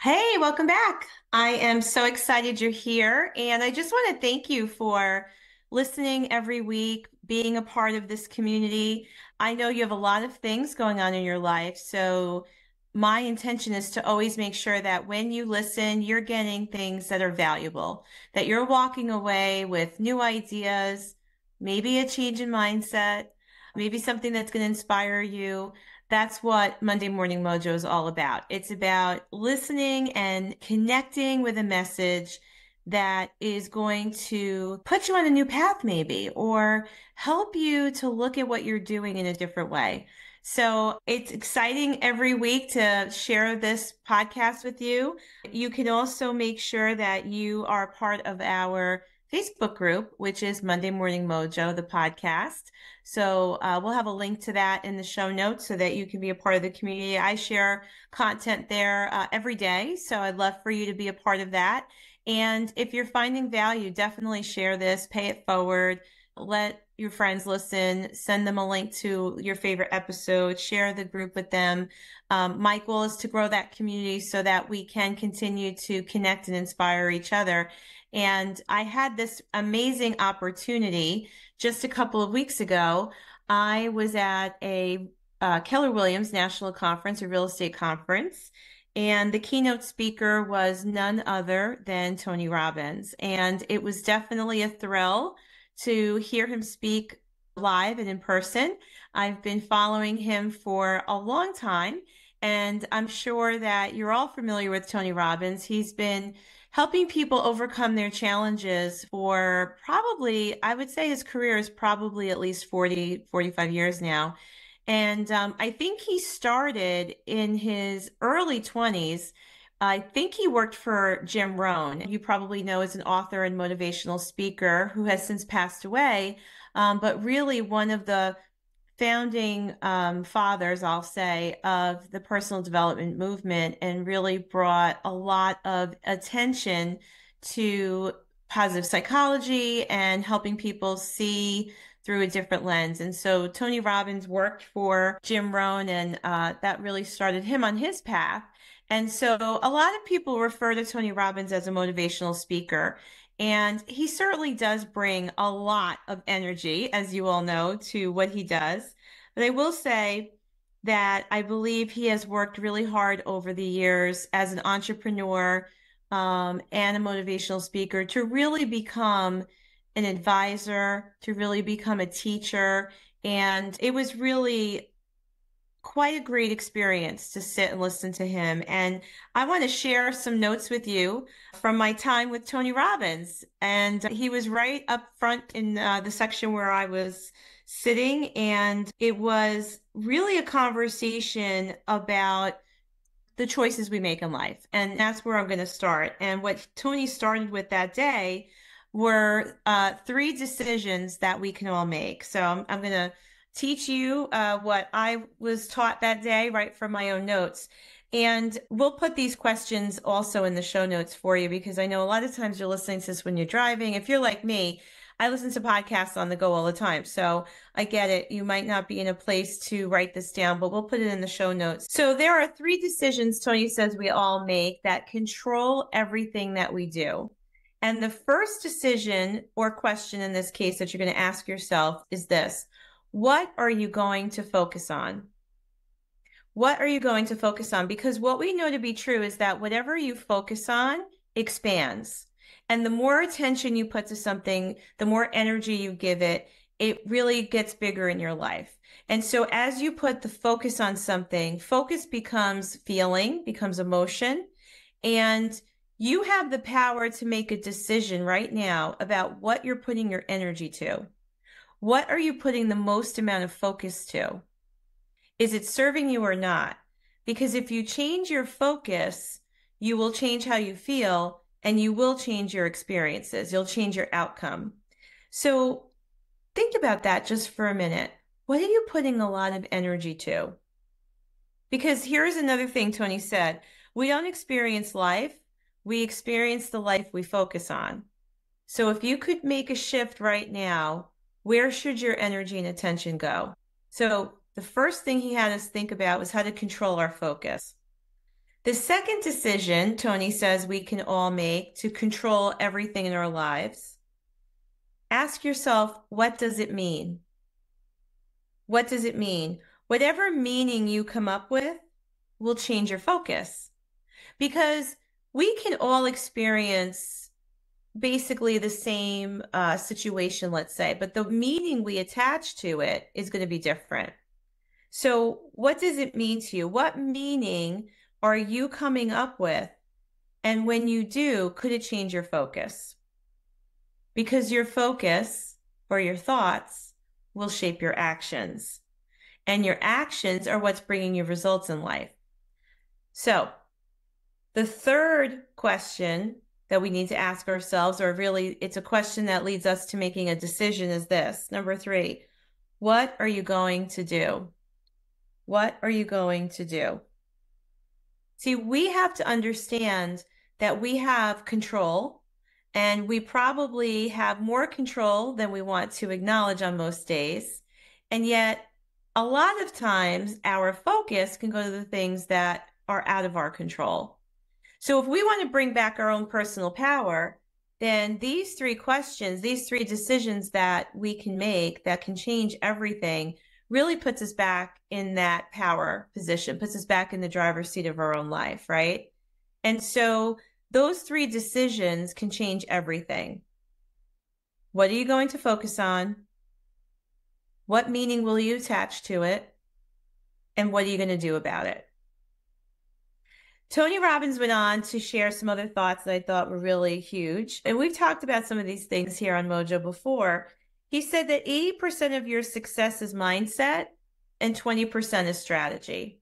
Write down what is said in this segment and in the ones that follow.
Hey, welcome back. I am so excited you're here. And I just want to thank you for listening every week, being a part of this community. I know you have a lot of things going on in your life. So, my intention is to always make sure that when you listen, you're getting things that are valuable, that you're walking away with new ideas, maybe a change in mindset, maybe something that's going to inspire you that's what Monday Morning Mojo is all about. It's about listening and connecting with a message that is going to put you on a new path, maybe, or help you to look at what you're doing in a different way. So it's exciting every week to share this podcast with you. You can also make sure that you are part of our Facebook group, which is Monday Morning Mojo, the podcast. So uh, we'll have a link to that in the show notes so that you can be a part of the community. I share content there uh, every day. So I'd love for you to be a part of that. And if you're finding value, definitely share this, pay it forward, let your friends listen, send them a link to your favorite episode, share the group with them. Um, my goal is to grow that community so that we can continue to connect and inspire each other. And I had this amazing opportunity just a couple of weeks ago. I was at a uh, Keller Williams National Conference, a real estate conference, and the keynote speaker was none other than Tony Robbins. And it was definitely a thrill to hear him speak live and in person. I've been following him for a long time, and I'm sure that you're all familiar with Tony Robbins. He's been helping people overcome their challenges for probably, I would say his career is probably at least 40, 45 years now. And um, I think he started in his early 20s. I think he worked for Jim Rohn. You probably know as an author and motivational speaker who has since passed away, um, but really one of the founding um, fathers, I'll say, of the personal development movement and really brought a lot of attention to positive psychology and helping people see through a different lens. And so Tony Robbins worked for Jim Rohn, and uh, that really started him on his path. And so a lot of people refer to Tony Robbins as a motivational speaker. And he certainly does bring a lot of energy, as you all know, to what he does. But I will say that I believe he has worked really hard over the years as an entrepreneur um, and a motivational speaker to really become an advisor, to really become a teacher. And it was really quite a great experience to sit and listen to him. And I want to share some notes with you from my time with Tony Robbins. And he was right up front in uh, the section where I was sitting. And it was really a conversation about the choices we make in life. And that's where I'm going to start. And what Tony started with that day were uh, three decisions that we can all make. So I'm, I'm going to teach you uh, what I was taught that day, right from my own notes. And we'll put these questions also in the show notes for you because I know a lot of times you're listening to this when you're driving. If you're like me, I listen to podcasts on the go all the time. So I get it. You might not be in a place to write this down, but we'll put it in the show notes. So there are three decisions Tony says we all make that control everything that we do. And the first decision or question in this case that you're going to ask yourself is this what are you going to focus on? What are you going to focus on? Because what we know to be true is that whatever you focus on expands. And the more attention you put to something, the more energy you give it, it really gets bigger in your life. And so as you put the focus on something, focus becomes feeling, becomes emotion. And you have the power to make a decision right now about what you're putting your energy to. What are you putting the most amount of focus to? Is it serving you or not? Because if you change your focus, you will change how you feel and you will change your experiences. You'll change your outcome. So think about that just for a minute. What are you putting a lot of energy to? Because here's another thing Tony said we don't experience life, we experience the life we focus on. So if you could make a shift right now where should your energy and attention go? So the first thing he had us think about was how to control our focus. The second decision, Tony says we can all make to control everything in our lives. Ask yourself, what does it mean? What does it mean? Whatever meaning you come up with will change your focus because we can all experience basically the same uh, situation, let's say, but the meaning we attach to it is going to be different. So, what does it mean to you? What meaning are you coming up with? And when you do, could it change your focus? Because your focus or your thoughts will shape your actions. And your actions are what's bringing you results in life. So, the third question that we need to ask ourselves, or really it's a question that leads us to making a decision, is this number three, what are you going to do? What are you going to do? See, we have to understand that we have control and we probably have more control than we want to acknowledge on most days. And yet, a lot of times, our focus can go to the things that are out of our control. So, if we want to bring back our own personal power, then these three questions, these three decisions that we can make that can change everything really puts us back in that power position, puts us back in the driver's seat of our own life, right? And so those three decisions can change everything. What are you going to focus on? What meaning will you attach to it? And what are you going to do about it? Tony Robbins went on to share some other thoughts that I thought were really huge. And we've talked about some of these things here on Mojo before. He said that 80% of your success is mindset and 20% is strategy.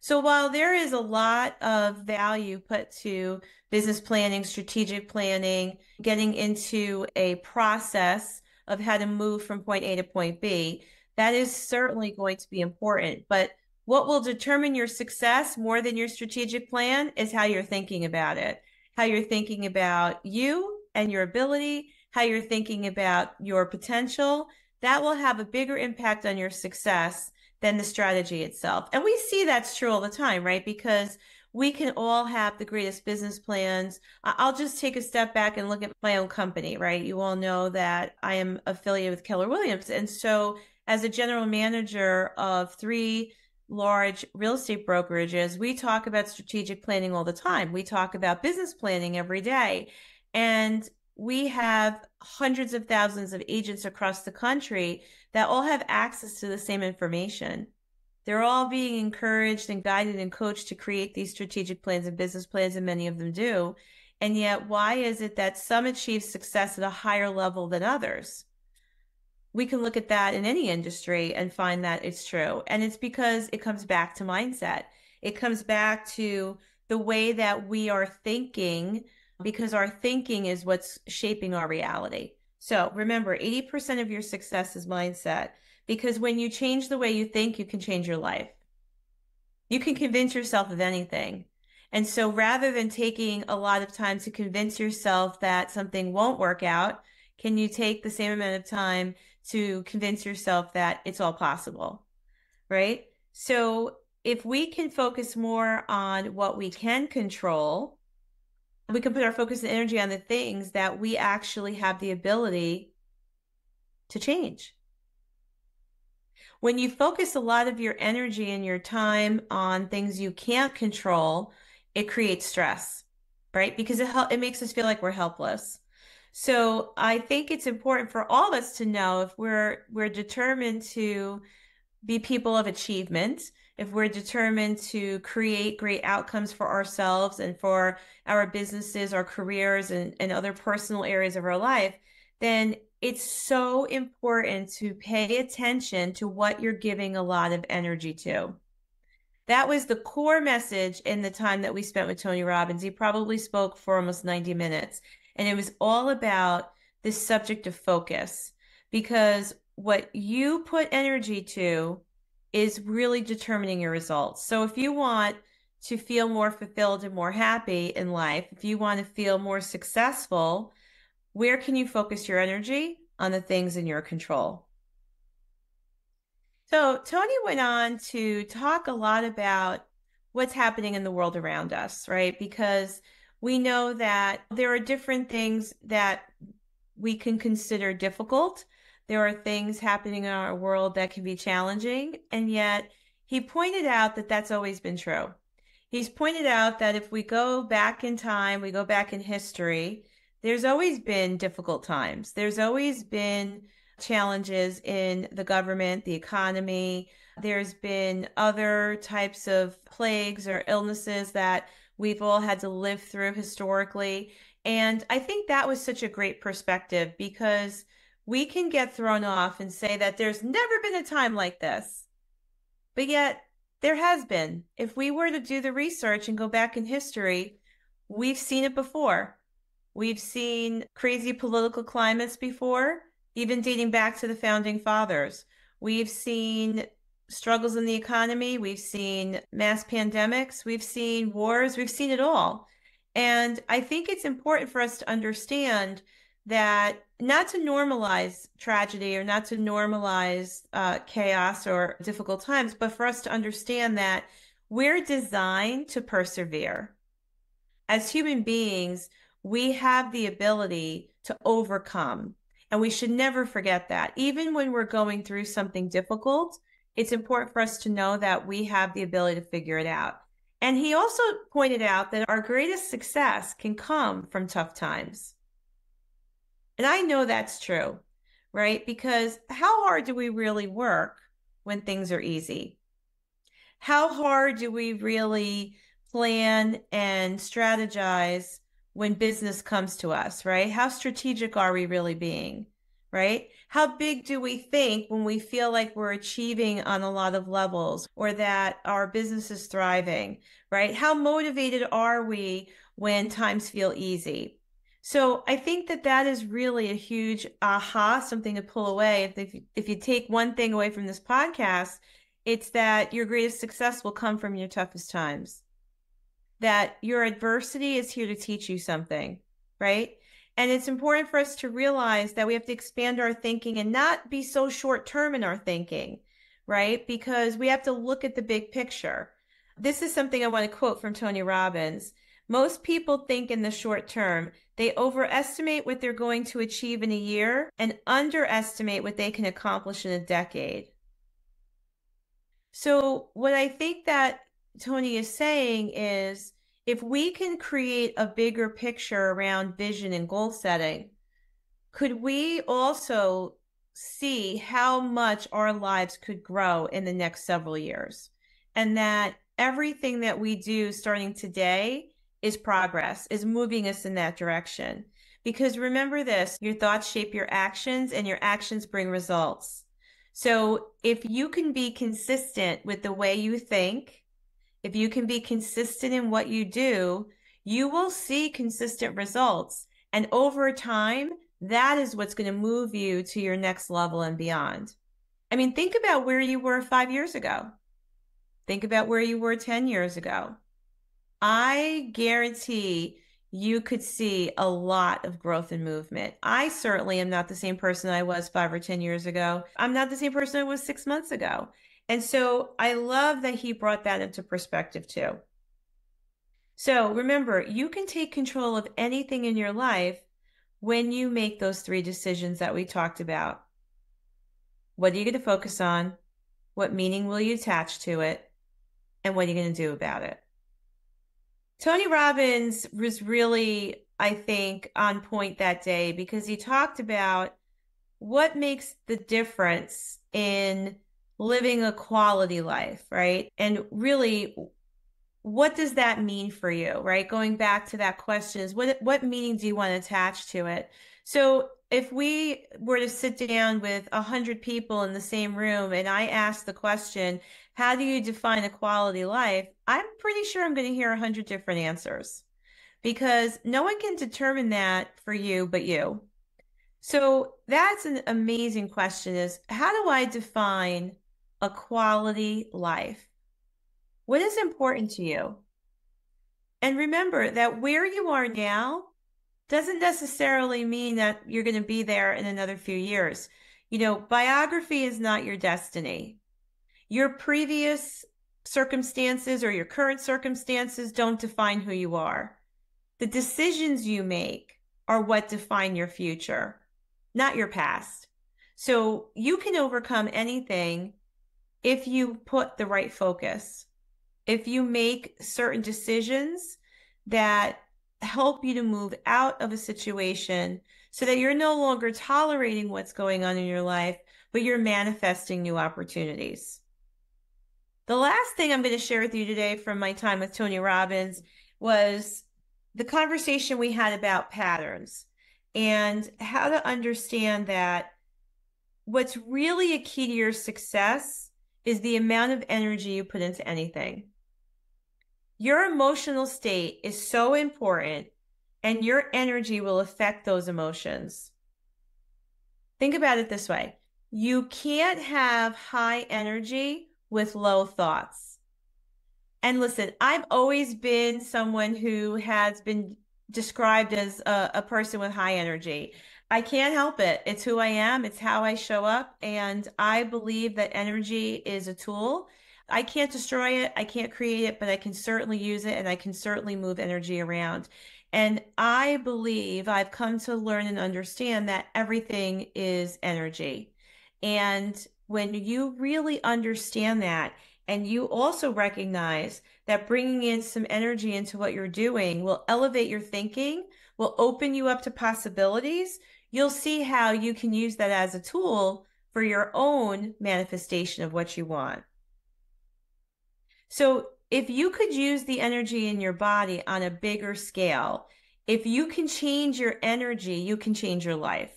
So while there is a lot of value put to business planning, strategic planning, getting into a process of how to move from point A to point B, that is certainly going to be important. But what will determine your success more than your strategic plan is how you're thinking about it, how you're thinking about you and your ability how you're thinking about your potential, that will have a bigger impact on your success than the strategy itself. And we see that's true all the time, right? Because we can all have the greatest business plans. I'll just take a step back and look at my own company, right? You all know that I am affiliated with Keller Williams. And so, as a general manager of three large real estate brokerages, we talk about strategic planning all the time. We talk about business planning every day. And we have hundreds of thousands of agents across the country that all have access to the same information. They're all being encouraged and guided and coached to create these strategic plans and business plans, and many of them do. And yet, why is it that some achieve success at a higher level than others? We can look at that in any industry and find that it's true. And it's because it comes back to mindset. It comes back to the way that we are thinking because our thinking is what's shaping our reality. So remember, 80% of your success is mindset because when you change the way you think, you can change your life. You can convince yourself of anything. And so rather than taking a lot of time to convince yourself that something won't work out, can you take the same amount of time to convince yourself that it's all possible? Right? So if we can focus more on what we can control, we can put our focus and energy on the things that we actually have the ability to change. When you focus a lot of your energy and your time on things you can't control, it creates stress, right? Because it it makes us feel like we're helpless. So I think it's important for all of us to know if we're we're determined to be people of achievement, if we're determined to create great outcomes for ourselves and for our businesses, our careers, and, and other personal areas of our life, then it's so important to pay attention to what you're giving a lot of energy to. That was the core message in the time that we spent with Tony Robbins. He probably spoke for almost 90 minutes. And it was all about this subject of focus because what you put energy to is really determining your results. So if you want to feel more fulfilled and more happy in life, if you want to feel more successful, where can you focus your energy? On the things in your control. So Tony went on to talk a lot about what's happening in the world around us, right? Because we know that there are different things that we can consider difficult. There are things happening in our world that can be challenging. And yet, he pointed out that that's always been true. He's pointed out that if we go back in time, we go back in history, there's always been difficult times. There's always been challenges in the government, the economy. There's been other types of plagues or illnesses that we've all had to live through historically. And I think that was such a great perspective because we can get thrown off and say that there's never been a time like this. But yet, there has been. If we were to do the research and go back in history, we've seen it before. We've seen crazy political climates before, even dating back to the founding fathers. We've seen struggles in the economy. We've seen mass pandemics. We've seen wars. We've seen it all. And I think it's important for us to understand that not to normalize tragedy or not to normalize uh, chaos or difficult times, but for us to understand that we're designed to persevere. As human beings, we have the ability to overcome. And we should never forget that. Even when we're going through something difficult, it's important for us to know that we have the ability to figure it out. And he also pointed out that our greatest success can come from tough times. And I know that's true, right? Because how hard do we really work when things are easy? How hard do we really plan and strategize when business comes to us, right? How strategic are we really being, right? How big do we think when we feel like we're achieving on a lot of levels or that our business is thriving, right? How motivated are we when times feel easy? So I think that that is really a huge aha, something to pull away. If, if, if you take one thing away from this podcast, it's that your greatest success will come from your toughest times. That your adversity is here to teach you something, right? And it's important for us to realize that we have to expand our thinking and not be so short term in our thinking, right? Because we have to look at the big picture. This is something I want to quote from Tony Robbins. Most people think in the short term. They overestimate what they're going to achieve in a year and underestimate what they can accomplish in a decade. So, what I think that Tony is saying is if we can create a bigger picture around vision and goal setting, could we also see how much our lives could grow in the next several years? And that everything that we do starting today is progress, is moving us in that direction. Because remember this your thoughts shape your actions, and your actions bring results. So if you can be consistent with the way you think, if you can be consistent in what you do, you will see consistent results. And over time, that is what's going to move you to your next level and beyond. I mean, think about where you were five years ago. Think about where you were 10 years ago. I guarantee you could see a lot of growth and movement. I certainly am not the same person I was five or 10 years ago. I'm not the same person I was six months ago. And so I love that he brought that into perspective too. So remember, you can take control of anything in your life when you make those three decisions that we talked about. What are you going to focus on? What meaning will you attach to it? And what are you going to do about it? Tony Robbins was really, I think, on point that day because he talked about what makes the difference in living a quality life, right? And really, what does that mean for you, right? Going back to that question is what what meaning do you want to attach to it? So if we were to sit down with a hundred people in the same room and I ask the question, how do you define a quality life? I'm pretty sure I'm going to hear a hundred different answers because no one can determine that for you but you. So that's an amazing question is how do I define a quality life? What is important to you? And remember that where you are now doesn't necessarily mean that you're going to be there in another few years. You know, biography is not your destiny your previous circumstances or your current circumstances don't define who you are. The decisions you make are what define your future, not your past. So you can overcome anything if you put the right focus, if you make certain decisions that help you to move out of a situation so that you're no longer tolerating what's going on in your life, but you're manifesting new opportunities. The last thing I'm going to share with you today from my time with Tony Robbins was the conversation we had about patterns and how to understand that what's really a key to your success is the amount of energy you put into anything. Your emotional state is so important, and your energy will affect those emotions. Think about it this way you can't have high energy with low thoughts. And listen, I've always been someone who has been described as a, a, person with high energy. I can't help it. It's who I am, it's how I show up. And I believe that energy is a tool. I can't destroy it, I can't create it, but I can certainly use it and I can certainly move energy around. And I believe I've come to learn and understand that everything is energy. And when you really understand that, and you also recognize that bringing in some energy into what you're doing will elevate your thinking, will open you up to possibilities, you'll see how you can use that as a tool for your own manifestation of what you want. So, if you could use the energy in your body on a bigger scale, if you can change your energy, you can change your life.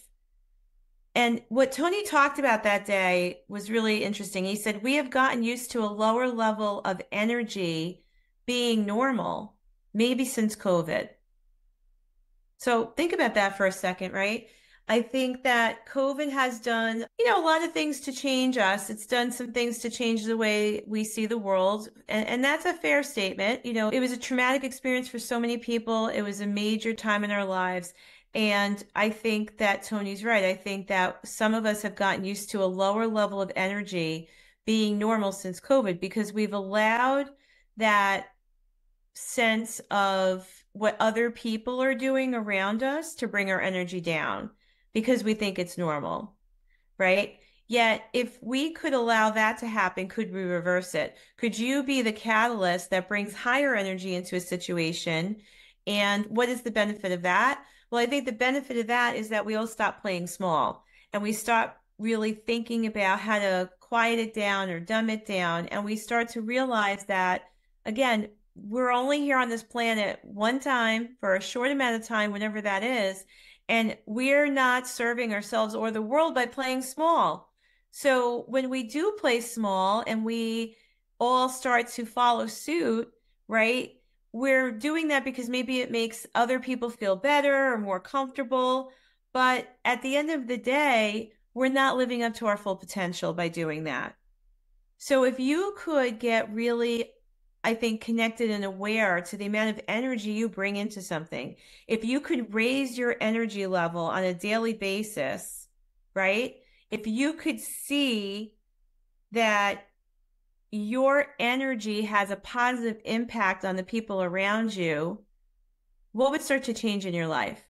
And what Tony talked about that day was really interesting. He said, We have gotten used to a lower level of energy being normal, maybe since COVID. So think about that for a second, right? I think that COVID has done, you know, a lot of things to change us. It's done some things to change the way we see the world. And, and that's a fair statement. You know, it was a traumatic experience for so many people. It was a major time in our lives. And I think that Tony's right. I think that some of us have gotten used to a lower level of energy being normal since COVID because we've allowed that sense of what other people are doing around us to bring our energy down because we think it's normal, right? Yet, if we could allow that to happen, could we reverse it? Could you be the catalyst that brings higher energy into a situation? And what is the benefit of that? Well, I think the benefit of that is that we all stop playing small and we stop really thinking about how to quiet it down or dumb it down. And we start to realize that, again, we're only here on this planet one time for a short amount of time, whenever that is. And we're not serving ourselves or the world by playing small. So when we do play small and we all start to follow suit, right? we're doing that because maybe it makes other people feel better or more comfortable. But at the end of the day, we're not living up to our full potential by doing that. So if you could get really, I think, connected and aware to the amount of energy you bring into something, if you could raise your energy level on a daily basis, right? If you could see that your energy has a positive impact on the people around you, what would start to change in your life?